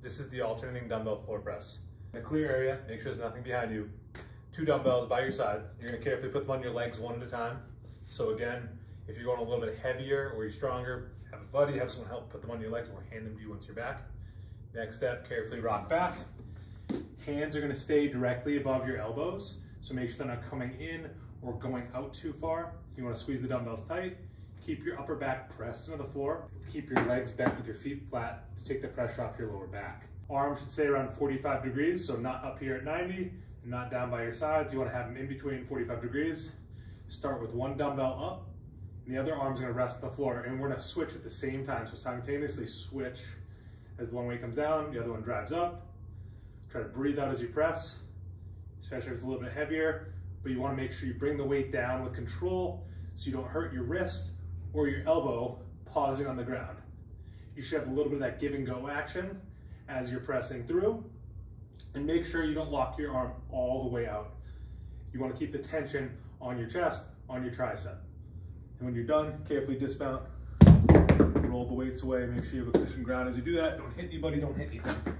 This is the alternating dumbbell floor press. In a clear area, make sure there's nothing behind you. Two dumbbells by your side. You're gonna carefully put them on your legs one at a time. So again, if you're going a little bit heavier or you're stronger, have a buddy, have someone help put them on your legs or hand them to you once you're back. Next step, carefully rock back. Hands are gonna stay directly above your elbows. So make sure they're not coming in or going out too far. You wanna squeeze the dumbbells tight. Keep your upper back pressed into the floor. Keep your legs bent with your feet flat to take the pressure off your lower back. Arms should stay around 45 degrees, so not up here at 90, not down by your sides. You wanna have them in between 45 degrees. Start with one dumbbell up, and the other arm's gonna rest on the floor, and we're gonna switch at the same time. So simultaneously switch as the one weight comes down, the other one drives up. Try to breathe out as you press, especially if it's a little bit heavier, but you wanna make sure you bring the weight down with control so you don't hurt your wrist or your elbow pausing on the ground. You should have a little bit of that give and go action as you're pressing through. And make sure you don't lock your arm all the way out. You wanna keep the tension on your chest, on your tricep. And when you're done, carefully dismount, roll the weights away, make sure you have a cushion ground as you do that. Don't hit anybody, don't hit anything.